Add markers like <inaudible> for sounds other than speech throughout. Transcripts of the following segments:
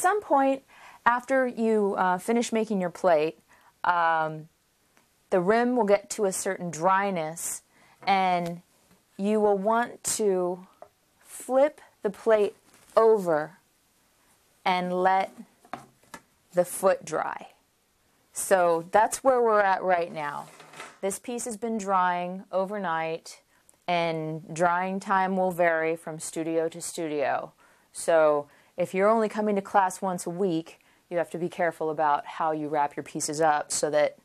some point after you uh, finish making your plate, um, the rim will get to a certain dryness, and you will want to flip the plate over and let the foot dry. So that's where we're at right now. This piece has been drying overnight, and drying time will vary from studio to studio. So if you're only coming to class once a week, you have to be careful about how you wrap your pieces up so that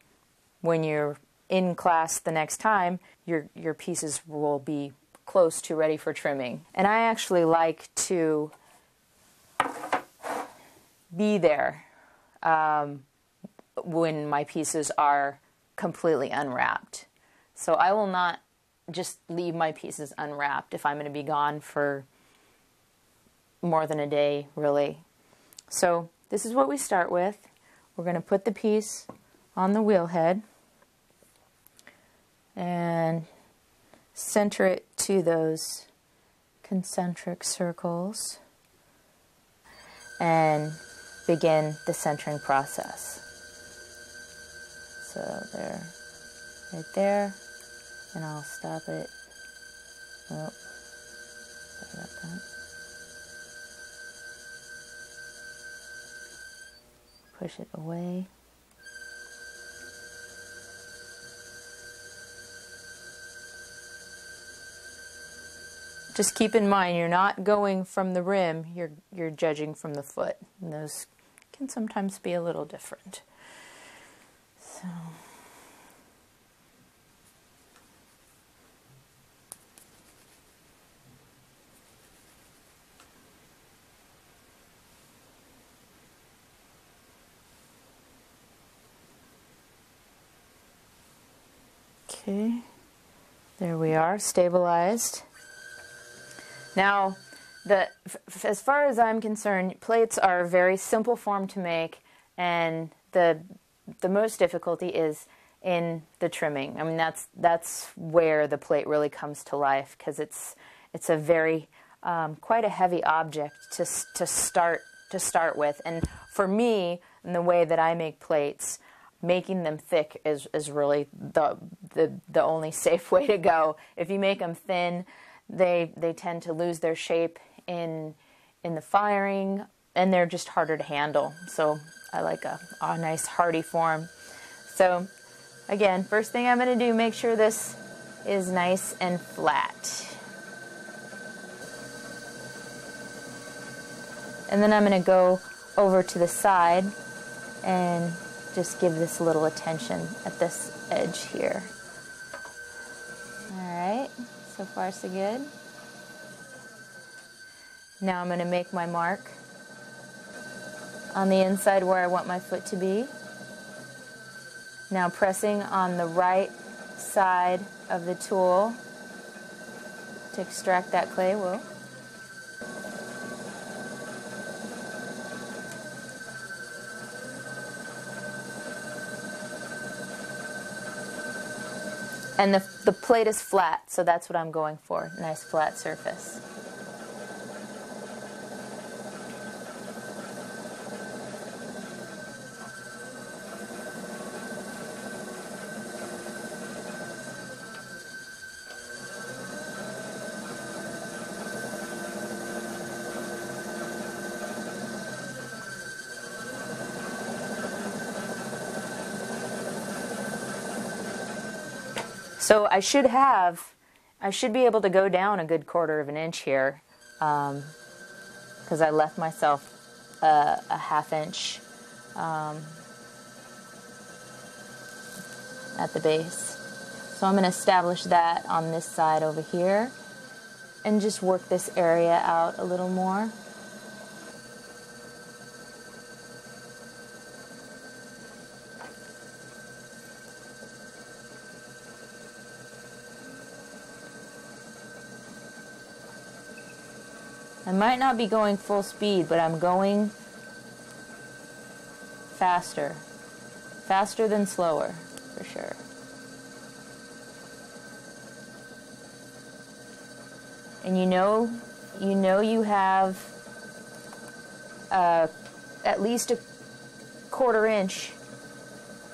when you're in class the next time, your, your pieces will be close to ready for trimming. And I actually like to be there um, when my pieces are completely unwrapped. So I will not just leave my pieces unwrapped if I'm going to be gone for more than a day, really. So this is what we start with. We're going to put the piece on the wheel head and center it to those concentric circles and begin the centering process. So there, right there, and I'll stop it. Oh, about that. Push it away. just keep in mind you're not going from the rim, you're you're judging from the foot. And those can sometimes be a little different. Okay, there we are, stabilized. Now, the, as far as I'm concerned, plates are a very simple form to make, and the the most difficulty is in the trimming. I mean, that's that's where the plate really comes to life because it's it's a very um, quite a heavy object to to start to start with, and for me, in the way that I make plates, making them thick is is really the the the only <laughs> safe way to go. If you make them thin they they tend to lose their shape in in the firing, and they're just harder to handle. So I like a, a nice hardy form. So again, first thing I'm going to do, make sure this is nice and flat. And then I'm going to go over to the side and just give this a little attention at this edge here. All right. So far, so good. Now I'm going to make my mark on the inside where I want my foot to be. Now pressing on the right side of the tool to extract that clay wool. And the, the plate is flat, so that's what I'm going for. Nice flat surface. So I should have, I should be able to go down a good quarter of an inch here because um, I left myself a, a half inch um, at the base. So I'm going to establish that on this side over here and just work this area out a little more. I might not be going full speed, but I'm going faster. Faster than slower, for sure. And you know, you know you have a at least a quarter inch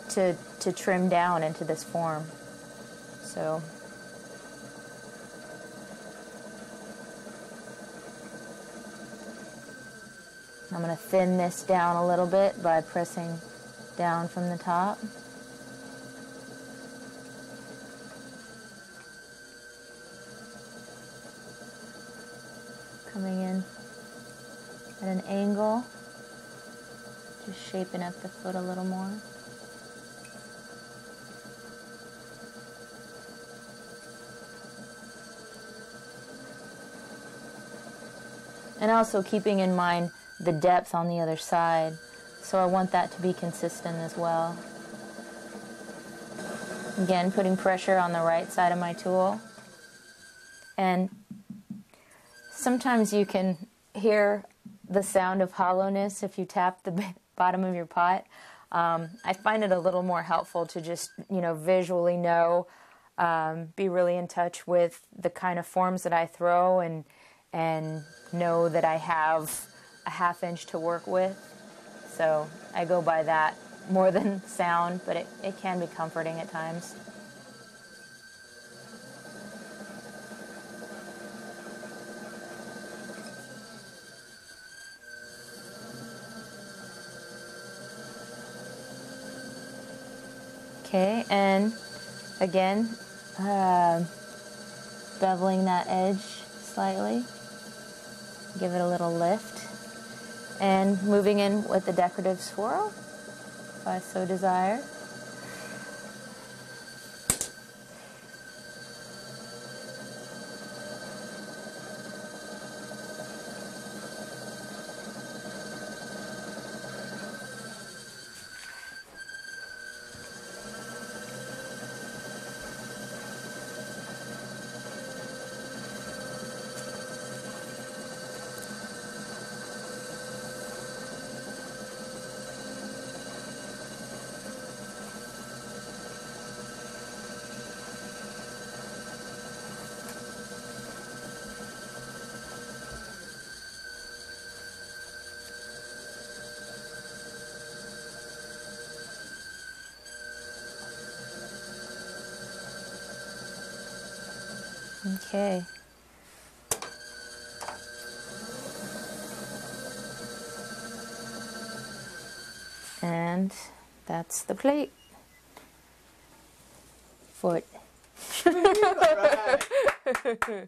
to, to trim down into this form. So I'm going to thin this down a little bit by pressing down from the top. Coming in at an angle, just shaping up the foot a little more. And also keeping in mind the depth on the other side. So I want that to be consistent as well. Again, putting pressure on the right side of my tool. And sometimes you can hear the sound of hollowness if you tap the <laughs> bottom of your pot. Um, I find it a little more helpful to just, you know, visually know, um, be really in touch with the kind of forms that I throw and, and know that I have half inch to work with. So I go by that more than <laughs> sound, but it, it can be comforting at times. Okay, and again, uh, beveling that edge slightly. Give it a little lift and moving in with the decorative swirl if I so desire. Okay. And that's the plate. Foot. <laughs>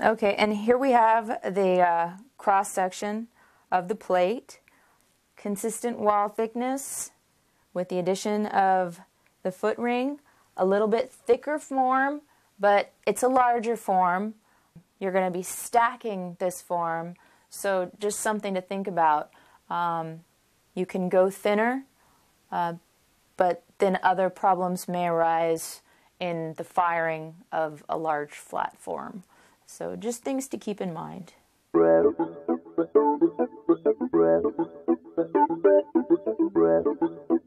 Okay, and here we have the uh, cross section of the plate. Consistent wall thickness with the addition of the foot ring, a little bit thicker form, but it's a larger form. You're going to be stacking this form, so just something to think about. Um, you can go thinner, uh, but then other problems may arise in the firing of a large flat form. So just things to keep in mind.